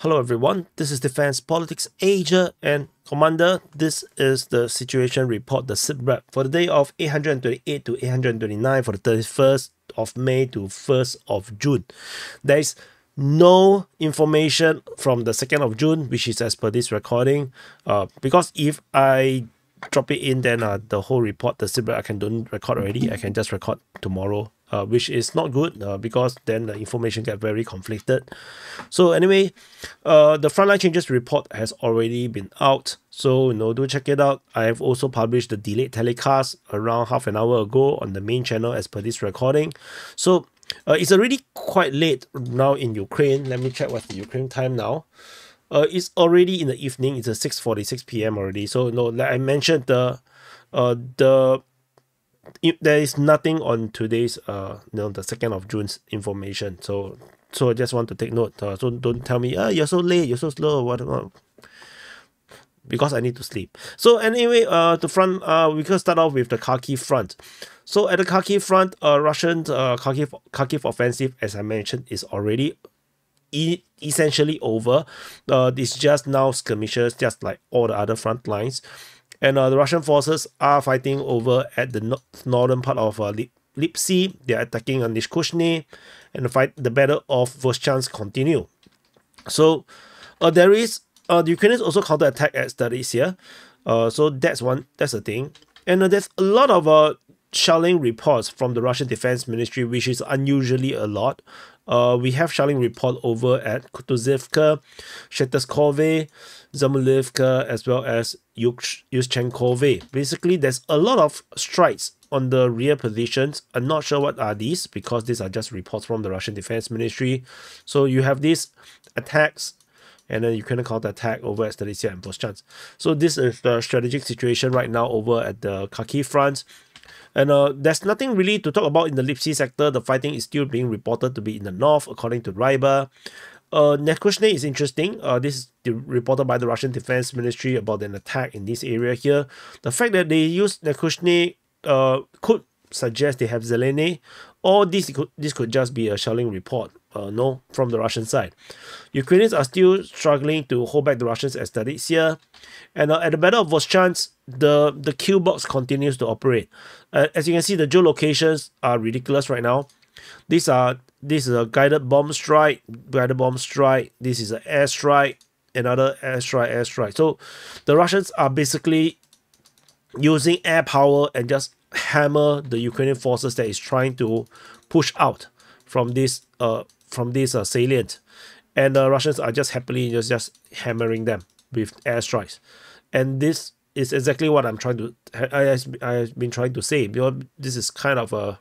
Hello everyone, this is Defense Politics Asia and Commander, this is the situation report, the SITREP for the day of 828 to 829 for the 31st of May to 1st of June. There is no information from the 2nd of June, which is as per this recording, uh, because if I drop it in, then uh, the whole report, the SITREP, I can don't record already, I can just record tomorrow uh, which is not good uh, because then the information get very conflicted. So anyway, uh, the frontline changes report has already been out. So you know, do check it out. I have also published the delayed telecast around half an hour ago on the main channel as per this recording. So uh, it's already quite late now in Ukraine. Let me check what's the Ukraine time now. Uh, it's already in the evening. It's a 6:46 p.m. already. So you know, like I mentioned, the uh the there is nothing on today's uh you know the second of June's information. So so I just want to take note. Uh, so don't tell me, ah, you're so late, you're so slow, whatever. Because I need to sleep. So anyway, uh, the front, uh, we can start off with the Kharkiv front. So at the Kharkiv front, uh, Russian uh, Kharkiv, Kharkiv offensive, as I mentioned, is already e essentially over. Uh, it's just now skirmishes, just like all the other front lines. And uh, the Russian forces are fighting over at the no northern part of uh, Lip Lipsy. They are attacking on Nizhkushny, and the fight, the battle of Voschansk continue. So uh, there is uh, the Ukrainians also counter attack at Staritsia. Uh, so that's one that's a thing. And uh, there's a lot of uh, shelling reports from the Russian Defense Ministry, which is unusually a lot. Uh, we have shelling report over at Kutuzivka, Sheteskove, Zamulivka, as well as Yushchenkove. Basically, there's a lot of strikes on the rear positions. I'm not sure what are these because these are just reports from the Russian Defense Ministry. So you have these attacks and then you can counter attack over at Staritsia and Voschansk. So this is the strategic situation right now over at the Kharkiv front. And uh, there's nothing really to talk about in the Lipsy sector. The fighting is still being reported to be in the north, according to Rybar. Uh, Nekushne is interesting. Uh, this is reported by the Russian Defense Ministry about an attack in this area here. The fact that they use Nekushne uh, could suggest they have Zeleny, or this could, this could just be a shelling report. Uh, no, from the Russian side. Ukrainians are still struggling to hold back the Russians as at Staritsia. And uh, at the Battle of Voschansk, the, the kill box continues to operate. Uh, as you can see, the geolocations are ridiculous right now. These are this is a guided bomb strike, guided bomb strike. This is an airstrike, another airstrike, airstrike. So the Russians are basically using air power and just hammer the Ukrainian forces that is trying to push out from this uh from this uh, salient, and the Russians are just happily just just hammering them with airstrikes, and this is exactly what I'm trying to I I have been trying to say because this is kind of a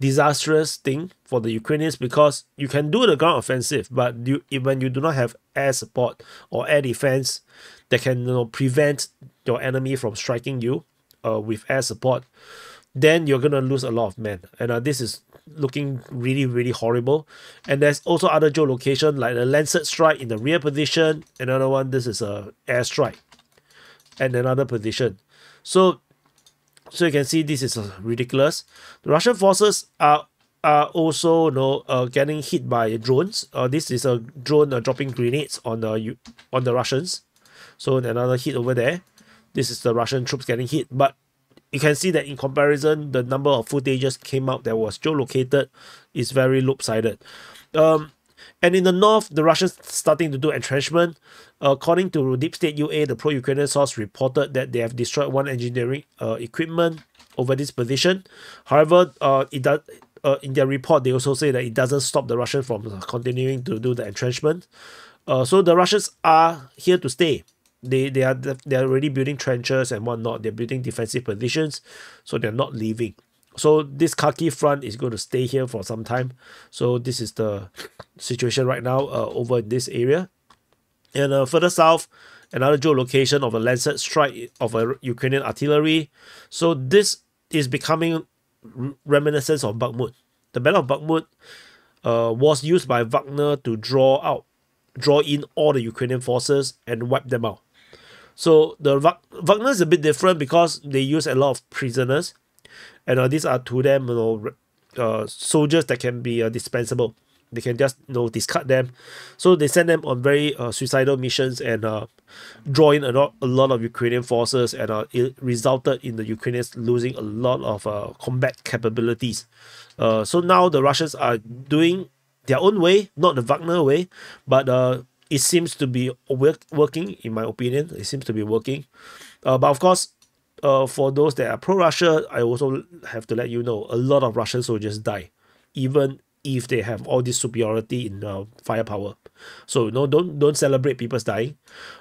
disastrous thing for the Ukrainians because you can do the ground offensive, but you when you do not have air support or air defense that can you know, prevent your enemy from striking you uh, with air support, then you're gonna lose a lot of men. And uh, this is looking really really horrible. And there's also other Joe geolocation like the Lancet strike in the rear position. Another one, this is a air strike, and another position. So so you can see this is uh, ridiculous. The Russian forces are are also you know uh, getting hit by drones. Uh, this is a drone uh, dropping grenades on the on the Russians. So another hit over there. This is the Russian troops getting hit, but you can see that in comparison, the number of footages came out that was geolocated is very lopsided. Um, and in the north, the Russians starting to do entrenchment. According to Deep State UA, the pro-Ukrainian source reported that they have destroyed one engineering uh, equipment over this position. However, uh, it does, uh, in their report, they also say that it doesn't stop the Russians from continuing to do the entrenchment. Uh, so the Russians are here to stay. They they are they are already building trenches and whatnot. They're building defensive positions, so they're not leaving. So this Kharkiv front is going to stay here for some time. So this is the situation right now uh, over in this area. And uh, further south, another geolocation of a Lancet strike of a Ukrainian artillery. So this is becoming reminiscence of Bakhmut. The Battle of Bakhmut uh, was used by Wagner to draw out, draw in all the Ukrainian forces and wipe them out. So the Wagner is a bit different because they use a lot of prisoners and uh, these are to them you know uh, soldiers that can be uh, dispensable they can just you know discard them. So they send them on very uh, suicidal missions and uh, draw in a lot, a lot of Ukrainian forces, and uh, it resulted in the Ukrainians losing a lot of uh, combat capabilities. Uh, so now the Russians are doing their own way, not the Wagner way, but uh, it seems to be work, working, in my opinion. It seems to be working. Uh, but of course, uh, for those that are pro-Russia, I also have to let you know a lot of Russian soldiers die, even if they have all this superiority in uh, firepower. So no, don't don't celebrate people's dying.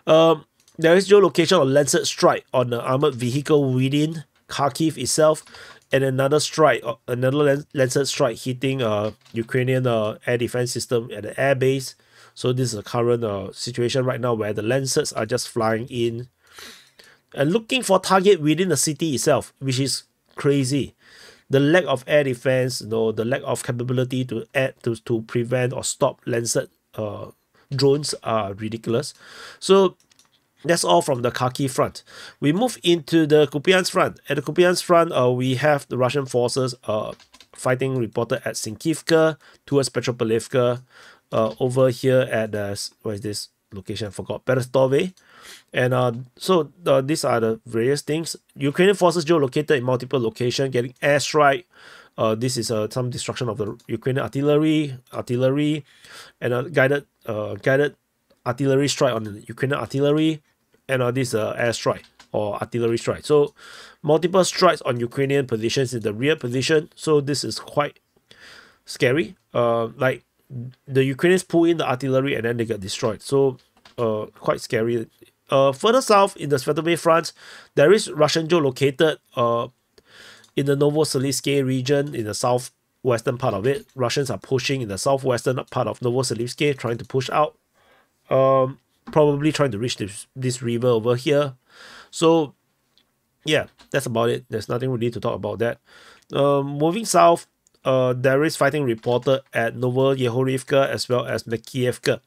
Um, there is geolocation of Lancet strike on the armored vehicle within Kharkiv itself, and another strike, uh, another Lancet strike hitting a uh, Ukrainian uh, air defense system at the air base. So this is the current uh, situation right now where the Lancets are just flying in and looking for target within the city itself, which is crazy. The lack of air defense, you know, the lack of capability to add to, to prevent or stop Lancet uh, drones are ridiculous. So that's all from the Kharkiv front. We move into the Kupiansk front. At the Kupiansk front, uh, we have the Russian forces uh, fighting reported at Sinkivka towards Petropavlivka. Uh, over here at the, what is this location? I forgot. Berestove. And uh, so uh, these are the various things. Ukrainian forces geolocated in multiple locations, getting airstrike. Uh, this is uh, some destruction of the Ukrainian artillery, artillery, and a guided uh, guided artillery strike on the Ukrainian artillery, and uh, this uh, airstrike or artillery strike. So multiple strikes on Ukrainian positions in the rear position. So this is quite scary. Uh, like the Ukrainians pull in the artillery and then they get destroyed. So uh, quite scary uh, further south in the Svatove front, there is Russian geolocated uh, in the Novosibirsk region in the southwestern part of it. Russians are pushing in the southwestern part of Novosibirsk, trying to push out. Um, probably trying to reach this, this river over here. So, yeah, that's about it. There's nothing really to talk about that. Um, moving south, uh, there is fighting reported at Novoyehorivka as well as Makiivka.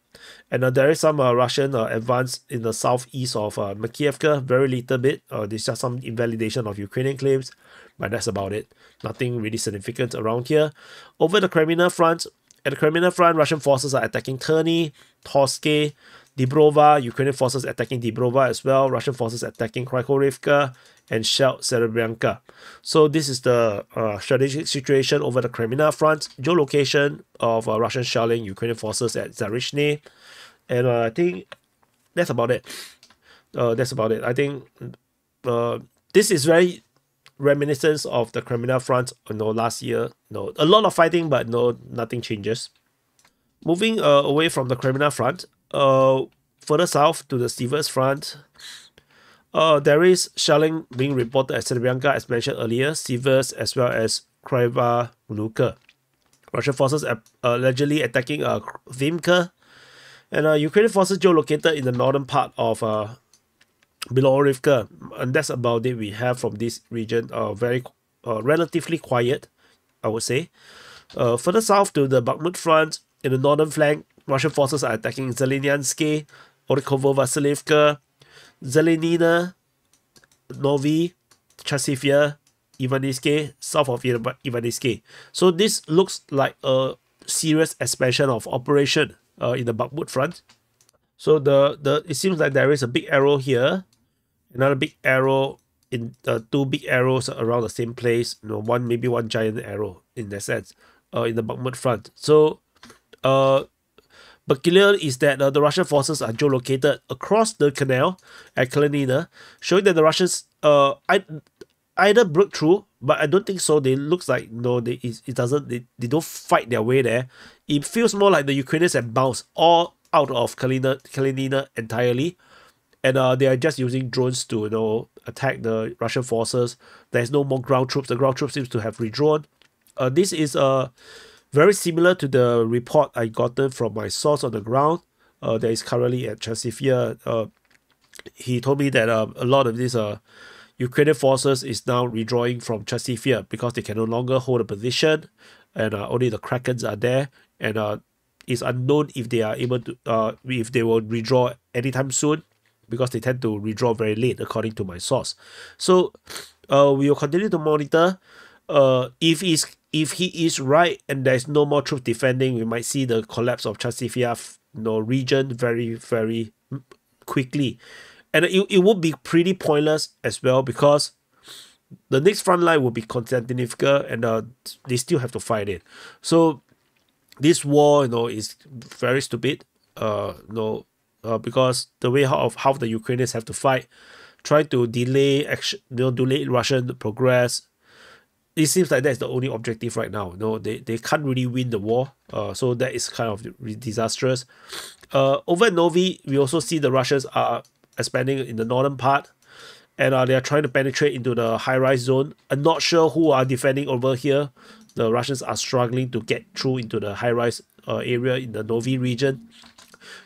And uh, there is some uh, Russian uh, advance in the southeast of uh, Makiivka, very little bit. Uh, there's just some invalidation of Ukrainian claims, but that's about it. Nothing really significant around here. Over the Kreminna front, at the Kreminna front, Russian forces are attacking Terny, Torske, Dibrova, Ukrainian forces attacking Dibrova as well, Russian forces attacking Krykhovka, and shelled Serebryanka. So this is the uh, strategic situation over the Kreminna front, geolocation of uh, Russian shelling Ukrainian forces at Zarishny, and uh, I think that's about it. Uh, that's about it. I think uh, this is very reminiscent of the Kreminna front. You know, last year, no, a lot of fighting, but no, nothing changes. Moving uh, away from the Kreminna front, uh, further south to the Sivers front, uh, there is shelling being reported at Serebryanka, as mentioned earlier, Sivers as well as Kryva Luka. Russian forces are allegedly attacking uh, Vimka, and uh, Ukrainian forces geolocated in the northern part of uh, Bilorivka. And that's about it we have from this region. Uh, very uh, relatively quiet, I would say. Uh, further south to the Bakhmut front, in the northern flank, Russian forces are attacking Zeleniansky, Orikovo Vasilivka, Zelenina, Novi, Chasiv Yar, Ivaniske, south of Ivaniske. So this looks like a serious expansion of operation uh, in the Bakhmut front. So the, the it seems like there is a big arrow here, another big arrow in uh, two big arrows around the same place. You know, one maybe one giant arrow in that sense, uh, in the Bakhmut front. So, uh, clear is that uh, the Russian forces are geolocated across the canal at Kalinina, showing that the Russians uh either broke through, but I don't think so. They looks like no, they it, it doesn't they, they don't fight their way there. It feels more like the Ukrainians have bounced all out of Kalina Kalinina entirely. And uh, they are just using drones to you know attack the Russian forces. There's no more ground troops. The ground troops seems to have redrawn. Uh, this is uh very similar to the report I gotten from my source on the ground uh, that is currently at Chasiv Yar. Uh, he told me that uh, a lot of these uh, Ukrainian forces is now redrawing from Chasiv Yar because they can no longer hold a position and uh, only the Krakens are there and uh, it's unknown if they are able to uh, if they will redraw anytime soon because they tend to redraw very late according to my source. So uh, we will continue to monitor uh, if it's if he is right and there's no more truth defending, we might see the collapse of Chasiv you know, region very, very quickly. And it, it would be pretty pointless as well because the next front line will be Constantinivka and uh, they still have to fight it. So this war, you know, is very stupid. Uh, you know, uh, because the way how of how the Ukrainians have to fight, try to delay action, you know, delay Russian progress. It seems like that's the only objective right now. Know, they, they can't really win the war. Uh, so that is kind of disastrous. Uh, over in Novi, we also see the Russians are expanding in the northern part and uh, they are trying to penetrate into the high-rise zone. I'm not sure who are defending over here. The Russians are struggling to get through into the high-rise uh, area in the Novi region.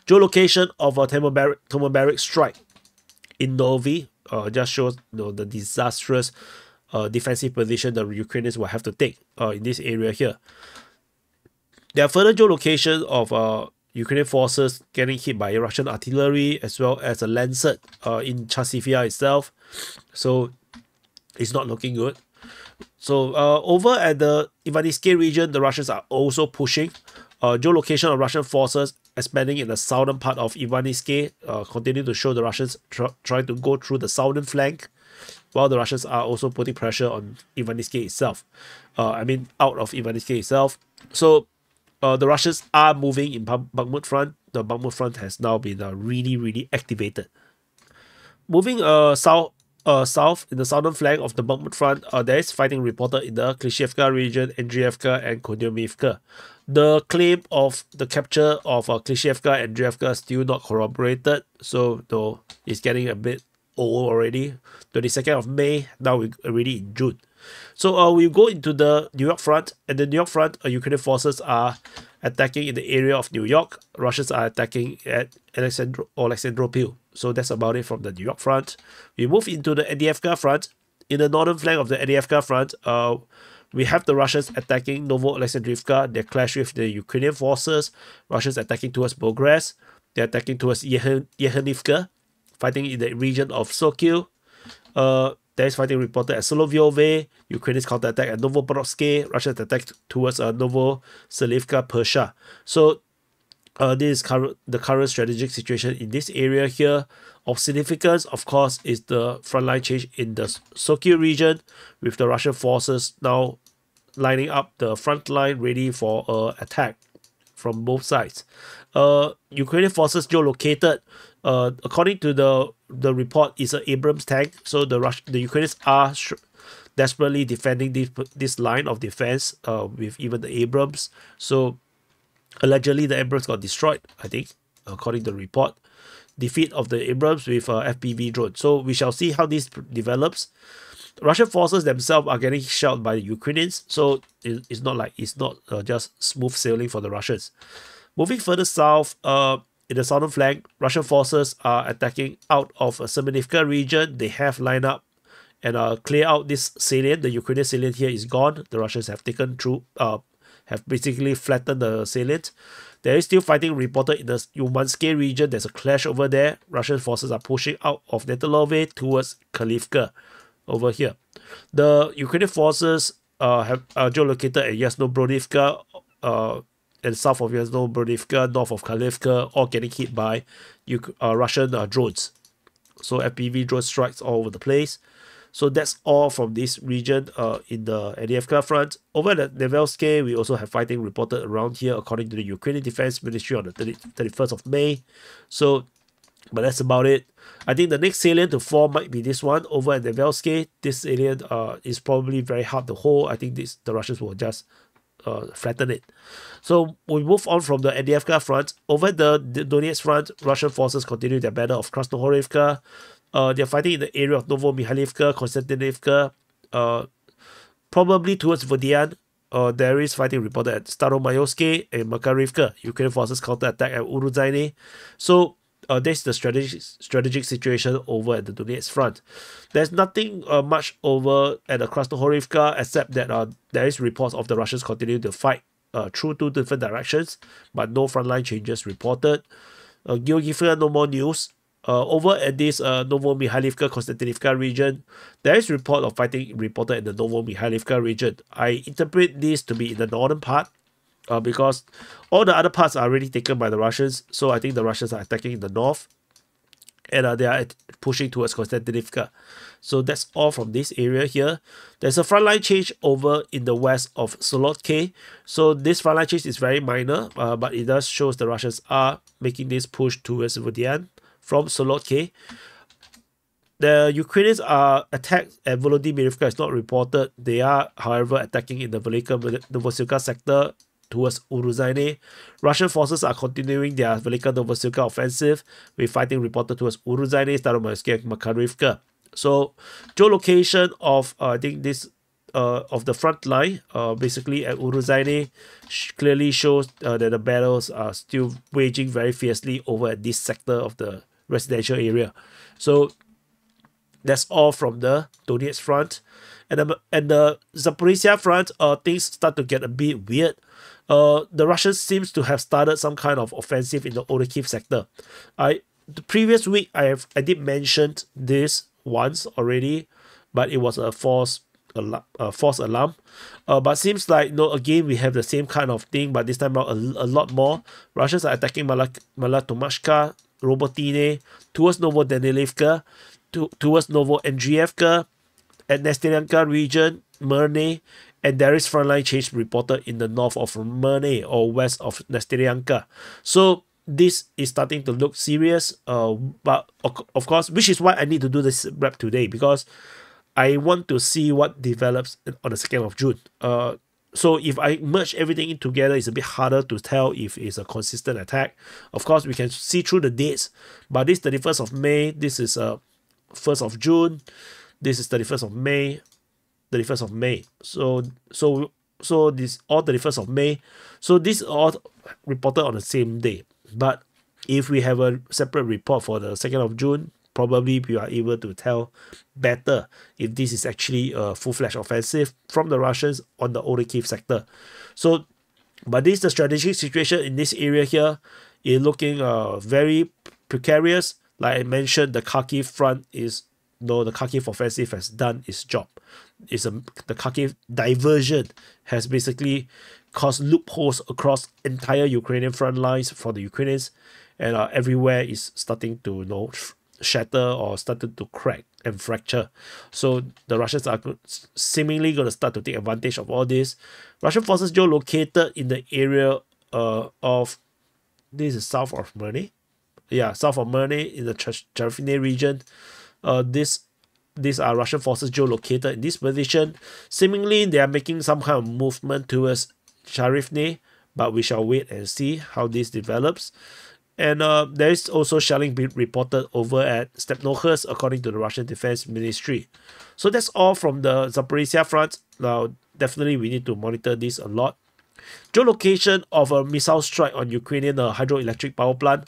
Geolocation of a thermobaric, thermobaric strike in Novi uh, just shows you know, the disastrous uh, defensive position the Ukrainians will have to take uh, in this area here. There are further geolocation of uh, Ukrainian forces getting hit by Russian artillery as well as a Lancet uh, in Chasiv itself. So it's not looking good. So uh, over at the Ivaniske region, the Russians are also pushing. Uh, geolocation of Russian forces expanding in the southern part of Ivaniske uh, continue to show the Russians tr trying to go through the southern flank while the Russians are also putting pressure on Ivaniske itself. Uh, I mean, out of Ivaniske itself. So uh, the Russians are moving in Bakhmut front. The Bakhmut front has now been uh, really, really activated. Moving uh, south, uh, south in the southern flank of the Bakhmut front, uh, there is fighting reported in the Klishevka region, Andrievka, and Kodomivka. The claim of the capture of uh, Klishevka and Andrievka still not corroborated, so though it's getting a bit old already. 22nd of May, now we're already in June. So uh, we go into the New York front, and the New York front, uh, Ukrainian forces are attacking in the area of New York. Russians are attacking at Alexandro Alexandropil. So that's about it from the New York front. We move into the Avdiivka front. In the northern flank of the Avdiivka front, uh, we have the Russians attacking Novo Alexandrivka. They clash with the Ukrainian forces. Russians attacking towards Bogres. They're attacking towards Yehenivka, fighting in the region of Sokil. Uh, there is fighting reported at Solovyove, Ukraine's counterattack at Novoborodsk, Russia's attack towards uh, Novoselivka, Persha. So uh, this is current, the current strategic situation in this area here. Of significance, of course, is the frontline change in the Sokil region, with the Russian forces now lining up the front line ready for uh, attack from both sides. Uh, Ukrainian forces geolocated uh, according to the the report, is an Abrams tank. So the Rush, the Ukrainians are desperately defending this this line of defense uh, with even the Abrams. So allegedly, the Abrams got destroyed. I think, according to the report, defeat of the Abrams with uh, FPV drone. So we shall see how this develops. Russian forces themselves are getting shelled by the Ukrainians, so it, it's not like it's not uh, just smooth sailing for the Russians. Moving further south, uh, in the southern flank, Russian forces are attacking out of a Semenivka region. They have lined up and uh, clear out this salient. The Ukrainian salient here is gone. The Russians have taken through, uh, have basically flattened the salient. There is still fighting reported in the Umanske region. There's a clash over there. Russian forces are pushing out of Netelove towards Kalivka over here. The Ukrainian forces uh, have are geolocated at Yasno Brodivka, uh, and south of Yasno Brodivka, north of Kalivka, all getting hit by uh, Russian uh, drones. So FPV drone strikes all over the place. So that's all from this region uh, in the Avdiivka front. Over at Nevelske, we also have fighting reported around here according to the Ukrainian Defense Ministry on the 30, 31st of May. So, but that's about it. I think the next salient to fall might be this one over at the Nevelske. This salient uh, is probably very hard to hold. I think this the Russians will just uh, flatten it. So we move on from the Avdiivka front. Over the, Donetsk front, Russian forces continue their battle of Krasnohorivka. Uh, they're fighting in the area of Novomihailivka, Konstantinivka, uh, probably towards Vodian. Uh, there is fighting reported at Staromayoske and Makarivka. Ukrainian forces counterattack at Urozhaine. So uh, that's the strategic strategic situation over at the Donetsk front. There's nothing uh, much over at the Krasnohorivka except that uh, there is reports of the Russians continuing to fight uh, through two different directions, but no frontline changes reported. Uh, Georgievka, no more news. Uh, over at this uh, Novo-Mikhailivka, Konstantinivka region, there is report of fighting reported in the Novo-Mikhailivka region. I interpret this to be in the northern part uh, because all the other parts are already taken by the Russians. So I think the Russians are attacking in the north and uh, they are pushing towards Konstantinivka. So that's all from this area here. There's a frontline change over in the west of Solotke. So this frontline change is very minor, uh, but it does shows the Russians are making this push towards Vodian from Solotke. The Ukrainians are attacked at Volodymyrivka. It's not reported. They are, however, attacking in the Velika Novosilka sector towards Urozhaine. Russian forces are continuing their Velika offensive, with fighting reported towards Urozhaine, Staromoysk, Makarivka. So, geolocation of uh, I think this uh, of the front line, uh, basically at Urozhaine, sh clearly shows uh, that the battles are still waging very fiercely over at this sector of the residential area. So that's all from the Donetsk front. And the, and the Zaporizhia front, uh, things start to get a bit weird uh, the Russians seems to have started some kind of offensive in the Orikhiv sector. I the previous week I have I did mention this once already, but it was a false a, a false alarm. Uh, but seems like no again we have the same kind of thing, but this time out a, a lot more. Russians are attacking Malak Malatomashka, Robotyne, towards Novodanilivka, to, towards Novo Andrievka, at Nestyanka region, Merne, and there is frontline change reported in the north of Merne or west of Nestyanka. So this is starting to look serious. Uh, but of course, which is why I need to do this wrap today because I want to see what develops on the second of June. Uh, so if I merge everything in together, it's a bit harder to tell if it's a consistent attack. Of course, we can see through the dates, but this 31st of May, this is uh, 1st of June, this is 31st of May, 31st of May. So so so this all 31st of May. So this all reported on the same day. But if we have a separate report for the 2nd of June, probably we are able to tell better if this is actually a full-fledged offensive from the Russians on the Orikhiv sector. So, but this the strategic situation in this area here is looking uh, very precarious. Like I mentioned, the Kharkiv front is though the Kharkiv offensive has done its job. It's a, the Kharkiv diversion has basically caused loopholes across entire Ukrainian front lines for the Ukrainians, and uh, everywhere is starting to you know shatter or started to crack and fracture. So the Russians are seemingly going to start to take advantage of all this. Russian forces geolocated in the area uh, of this is south of Merne. Yeah, south of Merne in the Chervine region uh, this these are Russian forces geolocated in this position. Seemingly, they are making some kind of movement towards Sharifne, but we shall wait and see how this develops. And uh, there is also shelling being reported over at Stepnohirsk, according to the Russian Defense Ministry. So that's all from the Zaporizhia front. Now, definitely we need to monitor this a lot. Geolocation of a missile strike on Ukrainian uh, hydroelectric power plant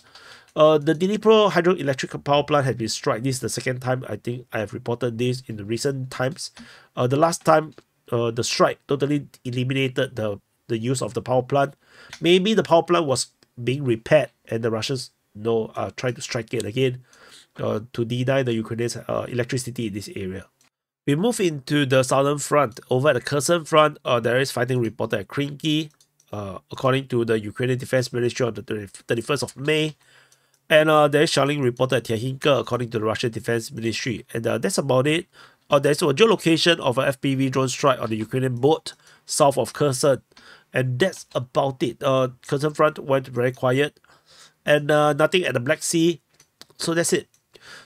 uh, the Dnipro hydroelectric power plant has been struck. This is the second time I think I have reported this in the recent times. Uh, the last time uh, the strike totally eliminated the, the use of the power plant. Maybe the power plant was being repaired and the Russians know, uh, tried to strike it again uh, to deny the Ukrainians uh, electricity in this area. We move into the southern front. Over at the Kherson front, uh, there is fighting reported at Krinky. Uh, according to the Ukrainian Defense Ministry on the 31st of May, and uh, there is shelling reported at Tiahinka, according to the Russian Defense Ministry. And uh, that's about it. Uh, there's a geolocation of an FPV drone strike on the Ukrainian boat south of Kherson. And that's about it. Uh, Kherson front went very quiet. And uh, nothing at the Black Sea. So that's it.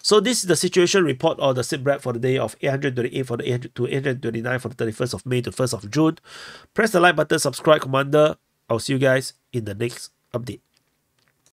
So this is the situation report on the SITREP for the day of 828 for the 800 to 829 for the 31st of May to 1st of June. Press the like button, subscribe, Commander. I'll see you guys in the next update.